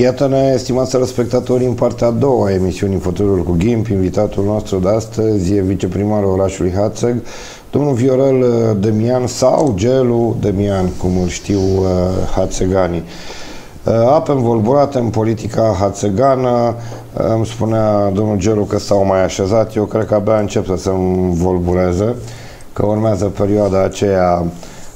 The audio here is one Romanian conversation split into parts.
Iată-ne, estimați respectatori, în partea a doua a emisiunii Fotolul cu Ghimp. Invitatul nostru de astăzi e viceprimarul orașului Hațeg, domnul Viorel uh, Demian sau Gelu Demian, cum îl știu uh, hațeganii. Uh, ape învolburate în politica hațegană, îmi spunea domnul Gelu că s-au mai așezat, eu cred că abia încep să se învolbureze, că urmează perioada aceea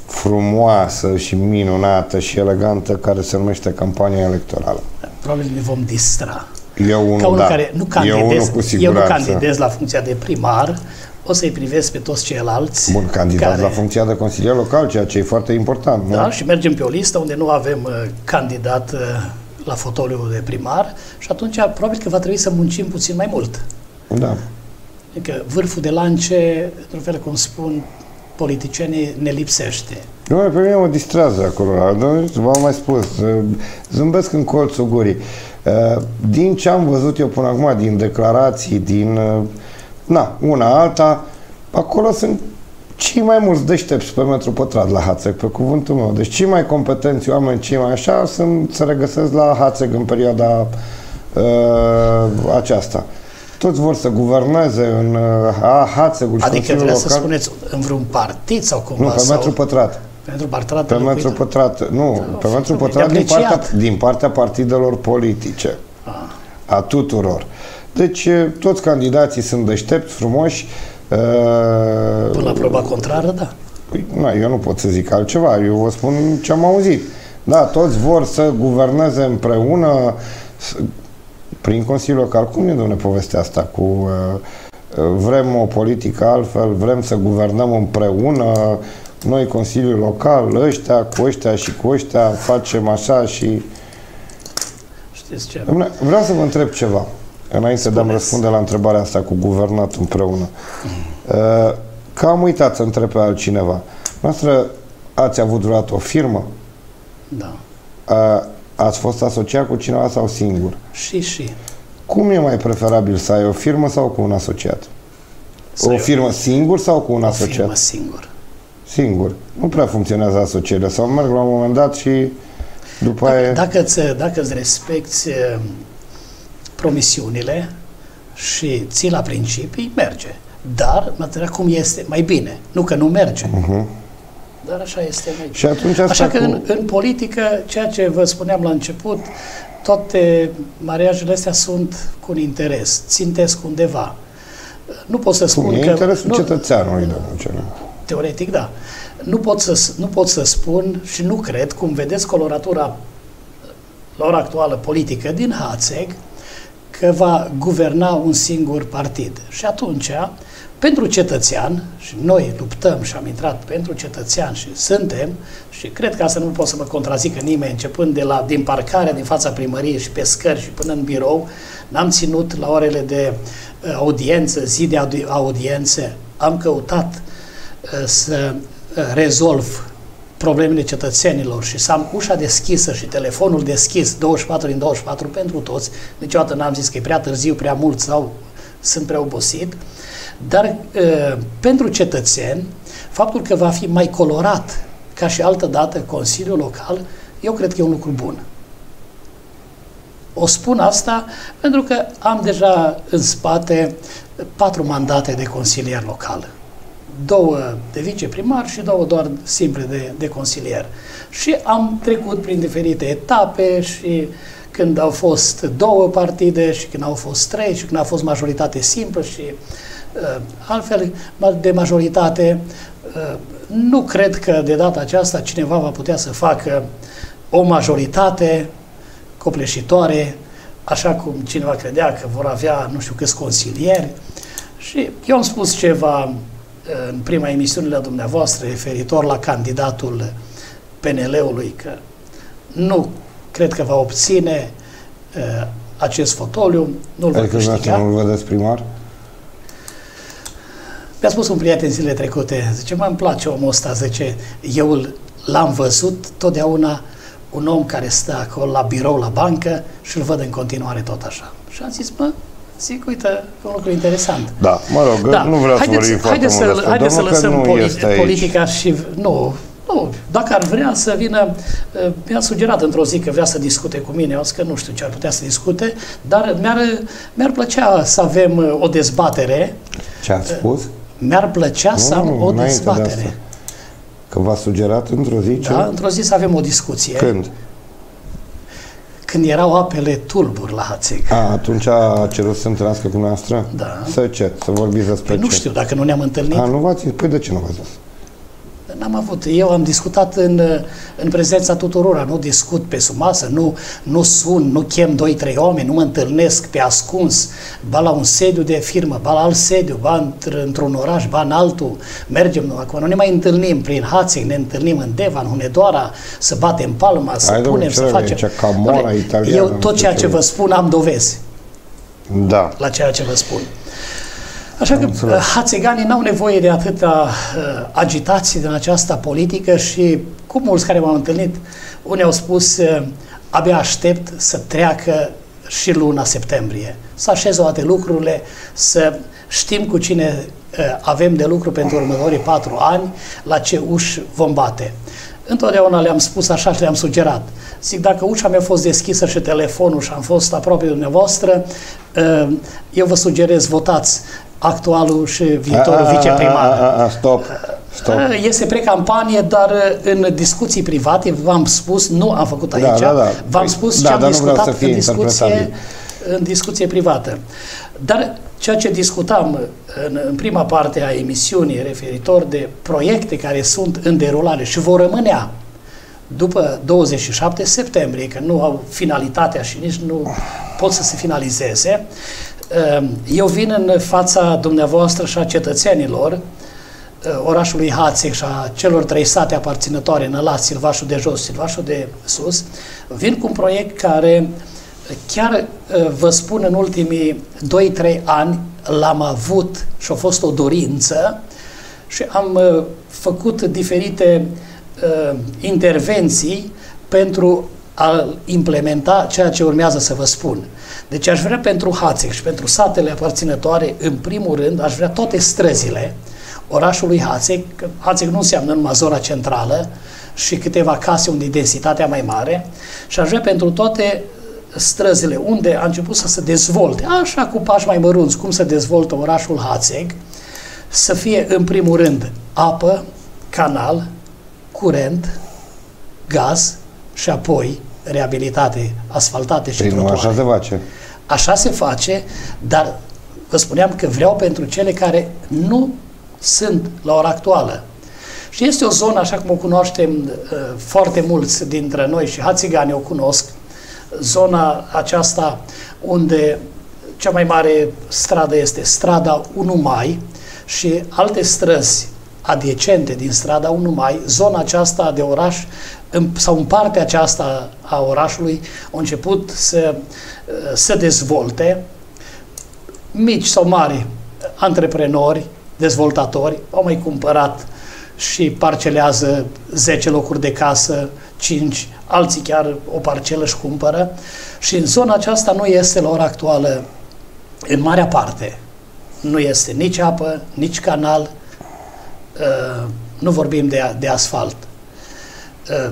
frumoasă și minunată și elegantă care se numește campania electorală. Probabil ne vom distra. Eu unul, Ca unul da. care nu eu, unul candidez, cu eu, siguranță. nu candidez la funcția de primar, o să-i privesc pe toți ceilalți. Bun, candidat care, la funcția de consilier local, ceea ce e foarte important. nu? Da, și mergem pe o listă unde nu avem uh, candidat uh, la fotoliu de primar și atunci probabil că va trebui să muncim puțin mai mult. da. Adică vârful de lance, într-un fel cum spun politicienii, ne lipsește. Nu, pe mine mă distrează acolo. nu? V-am mai spus. Zâmbesc în colțul gurii. Din ce am văzut eu până acum, din declarații, din... Na, una alta, acolo sunt cei mai mulți deștepți pe metru pătrat la Hațeg, pe cuvântul meu. Deci cei mai competenți oameni, cei mai așa, sunt, se regăsesc la Hațeg în perioada uh, aceasta. Toți vor să guverneze în uh, Hațegul și Adică Consiliul vreau să Local. spuneți în vreun partid sau cumva? Nu, pe sau, metru pătrat. Pentru pătrat. Pe locuit? metru pătrat, nu, Da, pe metru foarte pătrat de din partea, apreciat. din partea partidelor politice, Ah. a tuturor. Deci e, toți candidații sunt deștepți, frumoși. Uh, Până la proba contrară, da. Păi, na, eu nu pot să zic altceva, eu vă spun ce am auzit. Da, toți vor să guverneze împreună s- prin Consiliul Local. Cum e, domnule, povestea asta cu uh, uh, vrem o politică altfel, vrem să guvernăm împreună, noi Consiliul Local, ăștia cu ăștia și cu ăștia facem așa și... Știți ce? Domnule, vreau să vă întreb ceva, înainte de a-mi Spuneți. răspunde la întrebarea asta cu guvernat împreună. Uh, Că am uitat să întreb pe altcineva. Noastră ați avut vreodată o firmă? Da. A, ați fost asociat cu cineva sau singur? Și, și. Cum e mai preferabil să ai o firmă sau cu un asociat? Să o ai firmă singur sau cu un o asociat? firmă singur. Singur. Nu prea funcționează asocierile sau merg la un moment dat și după aia... Dacă îți, dacă îți respecti eh, promisiunile și ții la principii, merge. Dar, mă întreb cum este mai bine. Nu că nu merge. Uh-huh. Dar așa este mai bine. Și atunci asta Așa că cu... în, în politică, ceea ce vă spuneam la început, toate mariajele astea sunt cu un interes, țintesc undeva. Nu pot să spun Cum? E că... interesul nu, cetățeanului, domnul Cele. Teoretic, da. Nu pot, să, nu pot să spun și nu cred, cum vedeți coloratura la ora actuală politică din Hațeg, că va guverna un singur partid. Și atunci, pentru cetățean, și noi luptăm și am intrat pentru cetățean și suntem, și cred că asta nu pot să mă contrazică nimeni, începând de la, din parcarea din fața primăriei și pe scări și până în birou, n-am ținut la orele de uh, audiență, zi de audi- audiențe, am căutat uh, să uh, rezolv problemele cetățenilor și să am ușa deschisă și telefonul deschis 24 din 24 pentru toți, niciodată n-am zis că e prea târziu, prea mult sau sunt prea obosit, dar uh, pentru cetățeni, faptul că va fi mai colorat ca și altă dată Consiliul Local, eu cred că e un lucru bun. O spun asta pentru că am deja în spate patru mandate de consilier local. Două de viceprimar și două doar simple de, de consilier. Și am trecut prin diferite etape și când au fost două partide și când au fost trei și când a fost majoritate simplă și uh, altfel de majoritate, uh, nu cred că de data aceasta cineva va putea să facă o majoritate copleșitoare, așa cum cineva credea că vor avea nu știu câți consilieri. Și eu am spus ceva uh, în prima emisiune la dumneavoastră referitor la candidatul PNL-ului că nu cred că va obține uh, acest fotoliu, nu-l va Adică câștiga. dumneavoastră nu-l vedeți primar? Mi-a spus un prieten zilele trecute, zice, mă, îmi place omul ăsta, zice, eu îl- l-am văzut totdeauna un om care stă acolo la birou, la bancă și îl văd în continuare tot așa. Și am zis, mă, zic, uite, e un lucru interesant. Da, mă rog, nu vreau să vorbim foarte haideți mult să, despre haideți să domnul, că lăsăm nu poli- este aici. politica și... Nu, Nu, dacă ar vrea să vină, uh, mi-a sugerat într-o zi că vrea să discute cu mine, eu că nu știu ce ar putea să discute, dar mi-ar, mi-ar plăcea să avem uh, o dezbatere. Ce ați spus? Mi-ar plăcea nu, să am o dezbatere. De că v-a sugerat într-o zi ce? Da, într-o zi să avem o discuție. Când? Când erau apele tulburi la Hațeg. A, atunci a cerut să întâlnească cu noastră? Da. Să ce? Să vorbiți despre păi ce? nu știu, dacă nu ne-am întâlnit. A, nu v-ați Păi de ce nu v-ați N-am avut. Eu am discutat în, în prezența tuturor, nu discut pe sub masă, nu, nu sun, nu chem doi, trei oameni, nu mă întâlnesc pe ascuns, ba la un sediu de firmă, ba la alt sediu, ba într-un oraș, ba în altul. Mergem, acum nu ne mai întâlnim prin Hațeg, ne întâlnim în Deva, în Hunedoara, să batem palma, să Hai, punem, să facem. Camora, italiană, eu tot ceea ce vă spun am dovezi. Da. La ceea ce vă spun. Așa că uh, hațeganii n-au nevoie de atâta uh, agitație din această politică și cu mulți care m-au întâlnit, unii au spus uh, abia aștept să treacă și luna septembrie, să așez toate lucrurile, să știm cu cine uh, avem de lucru pentru următorii patru ani, la ce uși vom bate. Întotdeauna le-am spus așa și le-am sugerat. Zic, dacă ușa mi-a fost deschisă și telefonul și am fost aproape de dumneavoastră, uh, eu vă sugerez, votați actualul și viitorul a, viceprimar. A, a, a, stop. Stop. Este precampanie, dar în discuții private, v-am spus, nu am făcut da, aici, da, da. v-am păi, spus da, ce am discutat în discuție, în discuție privată. Dar ceea ce discutam în, în prima parte a emisiunii referitor de proiecte care sunt în derulare și vor rămânea după 27 septembrie, că nu au finalitatea și nici nu pot să se finalizeze, Ehm, eu vin în fața dumneavoastră și a cetățenilor eh, orașului Hațeg și a celor trei sate aparținătoare, Nălați, Silvașul de Jos, Silvașul de Sus, vin cu un proiect care chiar eh, vă spun în ultimii 2-3 ani l-am avut și a fost o dorință și am eh, făcut diferite uh, intervenții pentru a implementa ceea ce urmează să vă spun. Deci aș vrea pentru Hațeg și pentru satele aparținătoare, în primul rând, aș vrea toate străzile orașului Hațeg, că Hațeg nu înseamnă numai zona centrală și câteva case unde e densitatea mai mare, și aș vrea pentru toate străzile unde a început să se dezvolte, așa cu pași mai mărunți, cum se dezvoltă orașul Hațeg, să fie în primul rând apă, canal, curent, gaz și apoi reabilitate, asfaltate și păi trotuare. așa se face. Așa se face, dar vă spuneam că vreau pentru cele care nu sunt la ora actuală. Și este o zonă, așa cum o cunoaștem uh, foarte mulți dintre noi și hațigani o cunosc, zona aceasta unde cea mai mare stradă este strada 1 Mai și alte străzi adiacente din strada 1 Mai, zona aceasta de oraș în, sau în partea aceasta a orașului au început să se dezvolte mici sau mari antreprenori, dezvoltatori, au mai cumpărat și parcelează 10 locuri de casă, 5, alții chiar o parcelă și cumpără și în zona aceasta nu este la ora actuală în marea parte nu este nici apă, nici canal, uh, nu vorbim de, de asfalt. Uh,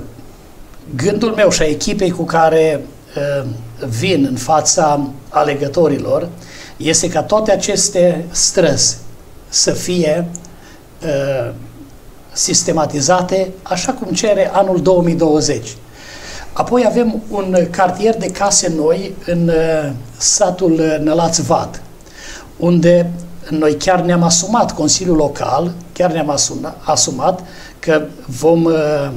gândul meu și a echipei cu care uh, vin în fața alegătorilor este ca toate aceste străzi să fie uh, sistematizate așa cum cere anul 2020. Apoi avem un cartier de case noi în uh, satul Nălaț Vad, unde noi chiar ne-am asumat, Consiliul Local, chiar ne-am asumat că vom uh,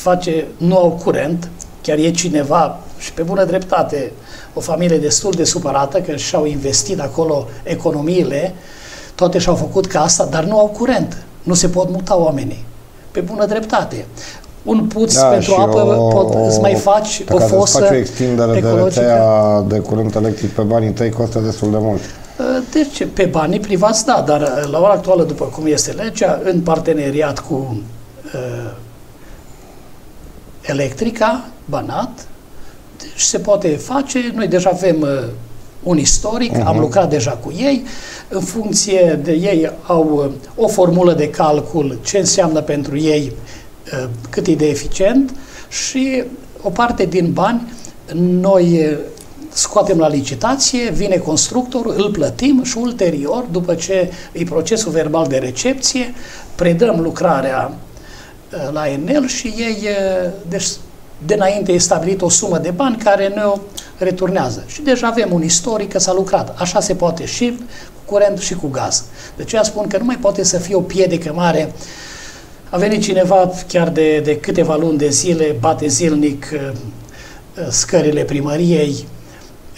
face, nu au curent, chiar e cineva și pe bună dreptate o familie destul de supărată că și-au investit acolo economiile, toate și-au făcut casa, dar nu au curent. Nu se pot muta oamenii. Pe bună dreptate. Un puț da, pentru apă o, pot, îți mai faci o fosă faci o extindere ecologică. de rețea de curent electric pe banii tăi costă destul de mult. Ă, deci, pe banii privați, da, dar la ora actuală, după cum este legea, în parteneriat cu uh, Electrica, Banat, deci se poate face. Noi deja avem uh, un istoric, uh-huh. am lucrat deja cu ei, în funcție de ei au uh, o formulă de calcul ce înseamnă pentru ei uh, cât e de eficient și o parte din bani noi uh, scoatem la licitație, vine constructorul, îl plătim și ulterior, după ce îi procesul verbal de recepție, predăm lucrarea la Enel și ei, deci de înainte e stabilit o sumă de bani care ne o returnează. Și deja avem un istoric că s-a lucrat. Așa se poate și cu curent și cu gaz. Deci eu spun că nu mai poate să fie o piedică mare. A venit cineva chiar de, de câteva luni de zile, bate zilnic uh, uh, scările primăriei,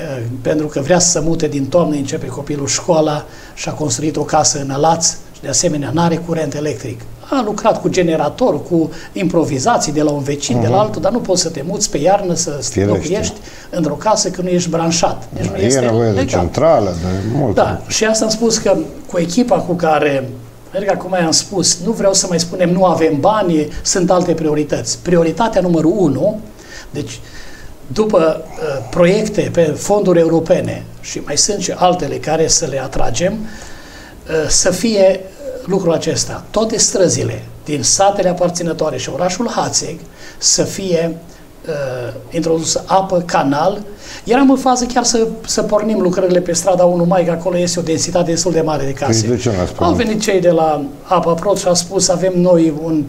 uh, pentru că vrea să se mute din toamnă, începe copilul școala și a construit o casă în Alaț și de asemenea nu are curent electric a lucrat cu generator, cu improvizații de la un vecin, uh-huh. de la mhm. altul, dar nu poți să te muți pe iarnă să Firește. locuiești într-o casă când nu ești branșat. Deci nu e este nevoie legal. de centrală, de multe. Da, și asta am spus că cu echipa cu care Merg acum am spus, nu vreau să mai spunem nu avem bani, sunt alte priorități. Prioritatea numărul unu, deci după uh, proiecte pe fonduri europene și mai sunt și altele care să le atragem, uh, să fie lucrul acesta. Toate străzile din satele aparținătoare și orașul Hațeg să fie uh, introdusă apă, canal. Eram în fază chiar să, să pornim lucrările pe strada 1 Mai, că acolo este o densitate destul de mare de case. Păi de ce Au venit cei de la Apa Prot și au spus avem noi un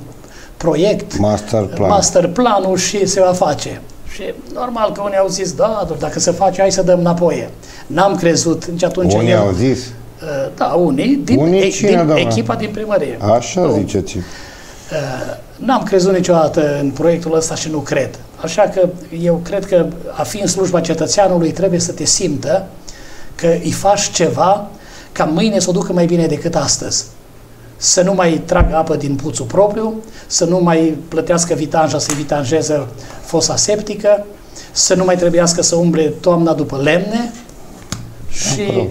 proiect, master, plan. master planul și se va face. Și normal că unii au zis, da, dacă se face, hai să dăm înapoi. N-am crezut nici atunci. Unii eu, au zis? Uh, da, unii din, unii cine, din echipa din primărie. Așa nu. ziceți. Uh, n-am crezut niciodată în proiectul ăsta și nu cred. Așa că eu cred că a fi în slujba cetățeanului trebuie să te simtă că îi faci ceva ca mâine să o ducă mai bine decât astăzi. Să nu mai tragă apă din puțul propriu, să nu mai plătească vitanja să-i vitanjeze fosa septică, să nu mai trebuiască să umble toamna după lemne și Acolo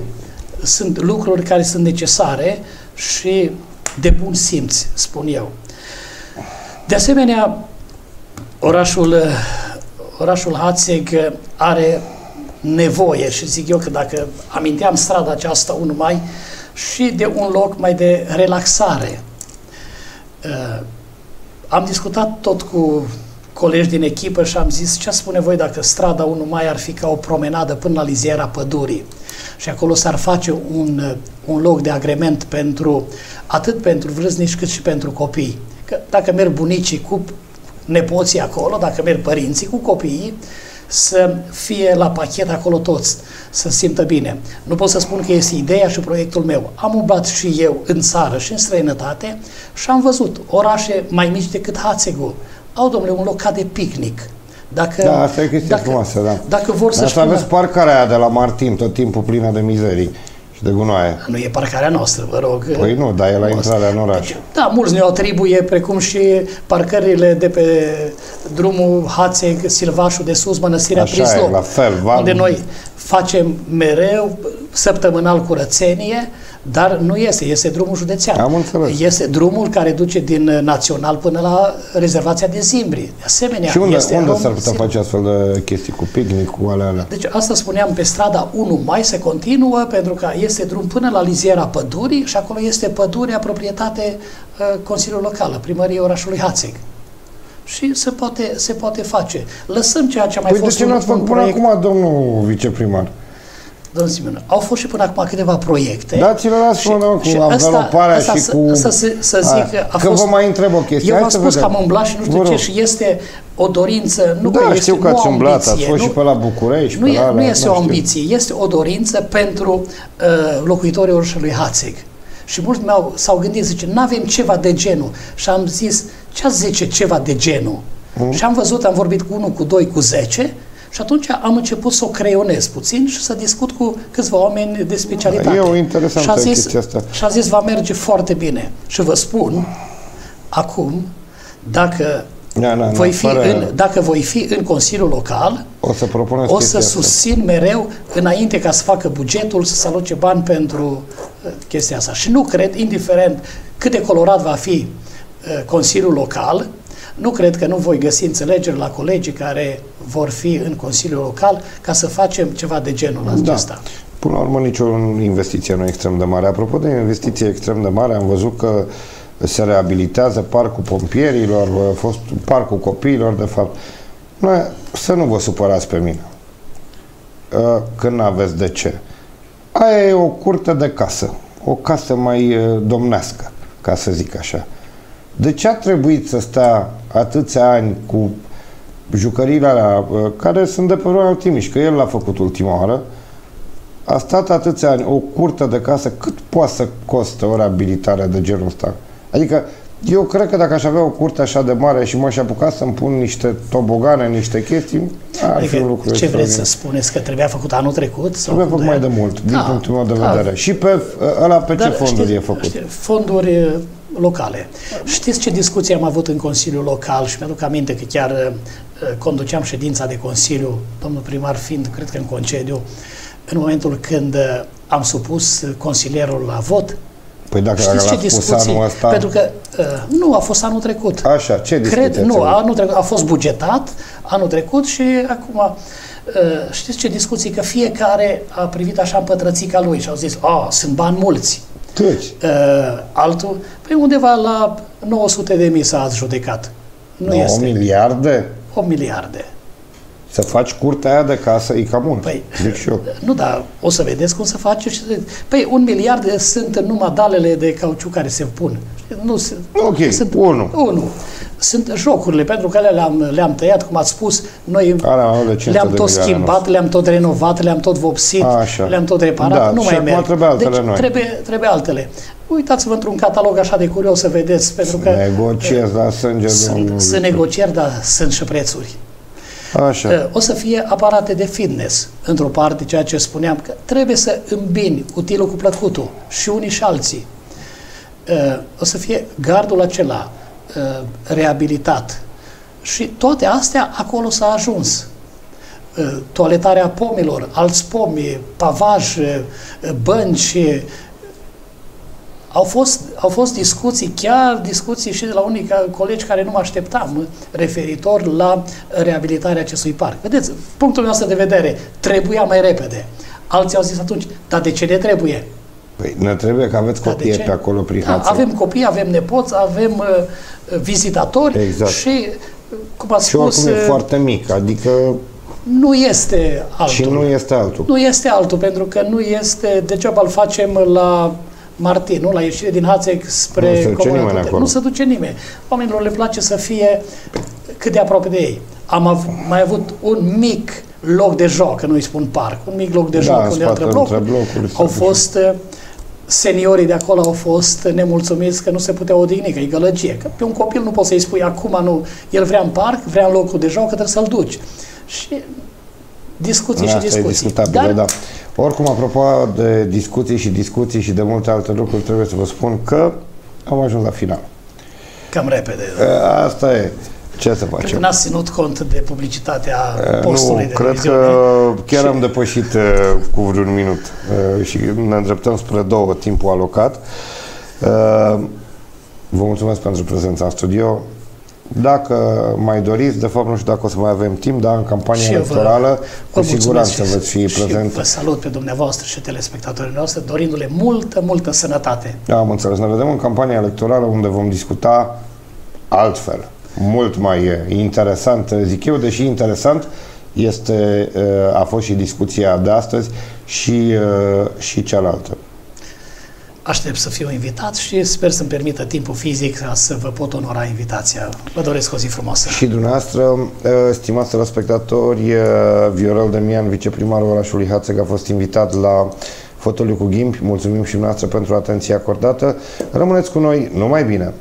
sunt lucruri care sunt necesare și de bun simț, spun eu. De asemenea, orașul, orașul Hațeg are nevoie și zic eu că dacă aminteam strada aceasta 1 mai și de un loc mai de relaxare. Uh, am discutat tot cu colegi din echipă și am zis ce spune voi dacă strada 1 mai ar fi ca o promenadă până la liziera pădurii și acolo s-ar face un, un loc de agrement pentru atât pentru vârstnici cât și pentru copii. Că dacă merg bunicii cu nepoții acolo, dacă merg părinții cu copiii, să fie la pachet acolo toți, să simtă bine. Nu pot să spun că este ideea și proiectul meu. Am umblat și eu în țară și în străinătate și am văzut orașe mai mici decât Hațegu. Au, domnule, un loc ca de picnic dacă, da, asta e chestia dacă, frumoasă, da. Dacă vor să Asta spună... aveți parcarea aia de la Martin, tot timpul plină de mizerii și de gunoaie. Nu e parcarea noastră, vă rog. Păi nu, dar e la intrarea în oraș. Deci, da, mulți ne atribuie, precum și parcările de pe drumul Hațeg, Silvașul de sus, Mănăstirea Așa Prislop, e, la fel, val... unde noi facem mereu săptămânal curățenie, dar nu este, este drumul județean. Am înțeles. Este drumul care duce din național până la rezervația de Zimbri. De asemenea, și unde, este unde s-ar putea face astfel de chestii cu picnic, cu alea, alea? Deci asta spuneam, pe strada 1 mai se continuă pentru că este drum până la liziera pădurii și acolo este pădurea proprietate uh, Consiliul Local, primăriei orașului Hațeg și se poate, se poate face. Lăsăm ceea ce a mai păi fost de ce n-ați făcut până acum, domnul viceprimar? Domnul Simeon, au fost și până acum câteva proiecte. Dați-le la și, cu și înveloparea și să, cu... Asta să, să zic a, că a că fost, vă mai întreb o chestie. Eu v-am spus că am umblat și nu știu ce și este o dorință, nu da, că este știu că ați umblat, ați fost nu, și pe la București, nu, pe la nu este o ambiție, este o dorință pentru uh, locuitorii orașului Hațeg. Și mulți mi-au, s-au gândit, zice, nu avem ceva de genul. Și am zis, ce zice ceva de genul? Mm. Și am văzut, am vorbit cu unul, cu doi, cu zece și atunci am început să o creionez puțin și să discut cu câțiva oameni de specialitate. E o interesantă și a zis, asta. Și a zis, va merge foarte bine. Și vă spun, acum, dacă da, da, voi fi fără... în, dacă voi fi în Consiliul Local, o să, o să susțin asta. mereu, înainte ca să facă bugetul, să se aloce bani pentru uh, chestia asta. Și nu cred, indiferent cât de colorat va fi uh, Consiliul Local, Nu cred că nu voi găsi înțelegeri la colegii care vor fi în Consiliul Local ca să facem ceva de genul Da. acesta. Până la urmă, nicio investiție nu e extrem de mare. Apropo de investiție extrem de mare, am văzut că se reabilitează parcul pompierilor, a fost parcul copiilor, de fapt. Noi, să nu vă supărați pe mine, uh, când aveți de ce. Aia e o curte de casă, o casă mai uh, domnească, ca să zic așa. De ce a trebuit să stea atâția ani cu jucăriile alea, uh, care sunt de pe Ronald Timiș, că el l-a făcut ultima oară, a stat atâția ani o curte de casă, cât poate să costă o reabilitare de genul ăsta? Adică, eu cred că dacă aș avea o curte așa de mare și m-aș apuca să-mi pun niște tobogane, niște chestii, ar fi un lucru Adică, ce vreți să extraordinar. spuneți? Că trebuia făcut anul trecut? Sau Trebuie cum făcut mai de aia? mult, din Da, punctul meu de da. vedere. Și pe ăla pe ce Dar fonduri știți- e făcut? știți, fonduri uh, locale. Știți ce discuție am avut în Consiliul Local și mi-aduc aminte că chiar uh, conduceam ședința de Consiliu, domnul primar fiind, cred că în concediu, în momentul când uh, am supus uh, consilierul la vot. Păi dacă Știți l-a ce spus discuții? anul ăsta... Pentru că uh, nu, a fost anul trecut. Așa, ce discuție Cred, ați nu, avut? anul trecut a fost bugetat anul trecut și acum uh, știți ce discuții? Că fiecare a privit așa în pătrățica lui și au zis, a, sunt bani mulți. Câți? Uh, altul, păi undeva la 900 de mii s-a judecat. Nu 9 este. miliarde? 8 miliarde. Să faci curtea aia de casă e cam mult, Păi, zic și eu. Nu, dar o să vedeți cum să face și să... Păi, un miliard sunt numai dalele de cauciuc care se pun. Nu sunt... Ok, sunt unu. Unu. Sunt jocurile, pentru că le-am, le-am tăiat, cum ați spus, noi Alea au de 500 le-am de tot milioane, schimbat, le-am tot renovat, le-am tot vopsit, Așa. le-am tot reparat, Da, nu și mai acum merg. trebuie altele deci, noi. Trebuie, trebuie altele. Uitați-vă într-un catalog așa de curios să vedeți, pentru că Negociez la sânge, sunt, domnul. sunt negocieri, dar sunt și prețuri. Așa. Uh, O să fie aparate de fitness, într-o parte, ceea ce spuneam, că trebuie să îmbini utilul cu plăcutul și unii și alții. Uh, O să fie gardul acela uh, reabilitat. Și toate astea acolo s-a ajuns. Uh, Toaletarea pomilor, alți pomi, pavaj, uh, bănci, uh, au fost, au fost discuții, chiar discuții și de la unii ca- colegi care nu mă așteptam, referitor la reabilitarea acestui parc. Vedeți, punctul nostru de vedere, trebuia mai repede. Alții au zis atunci, dar de ce ne trebuie? Păi ne trebuie că aveți Da, de copii ce? pe acolo prin Da, Hațel. avem copii, avem nepoți, avem uh, vizitatori Exact. și, uh, cum ați Și oricum spus, e uh, foarte mic, adică nu este altul. și nu este altul. Nu este altul, pentru că nu este, degeaba îl facem la Martin, nu? La ieșire din Hațeg spre Nu se duce Comuna nimeni Tute. acolo. Nu se duce nimeni. Oamenilor le place să fie cât de aproape de ei. Am av- mai avut un mic loc de joc, că nu îi spun parc, un mic loc de Da, joc în unde spate, între blocuri. între blocuri, Au se fost uh, seniorii de acolo au fost nemulțumiți că nu se putea odihni, că e gălăgie. Că pe un copil nu poți să-i spui acum nu, el vrea în parc, vrea în locul de joc, că trebuie să-l duci. Și discuții și Asta e discuții. discutabil, da. Oricum, apropo de discuții și discuții și de multe alte lucruri, trebuie să vă spun că am ajuns la final. Cam repede. Asta e. Ce să Cred că facem? n-ați ținut cont de publicitatea Uh, postului Nu, de cred televiziune. că chiar Și- am depășit uh, cu vreun minut uh, și ne îndreptăm spre două timpul alocat. Uh, Vă mulțumesc pentru prezența în studio. Dacă mai doriți, de fapt nu știu dacă o să mai avem timp, dar în campania Și eu vă- electorală Vă cu mulțumesc siguranță și- veți fi și prezent. vă salut pe dumneavoastră și telespectatorii noastre, dorindu-le multă, multă sănătate. Da, am înțeles. Ne vedem în campania electorală unde vom discuta altfel, mult mai eh, interesant, eh, zic eu, deși interesant este, eh, a fost și discuția de astăzi și, eh, și cealaltă. Aștept să fiu invitat și sper să-mi permită timpul fizic ca să vă pot onora invitația. Vă doresc o zi frumoasă. Și dumneavoastră, eh, stimați telespectatori, eh, Viorel Demian, viceprimarul orașului Hațeg, a fost invitat la fotoliu cu ghimpi. Mulțumim și dumneavoastră pentru atenția acordată. Rămâneți cu noi, numai bine!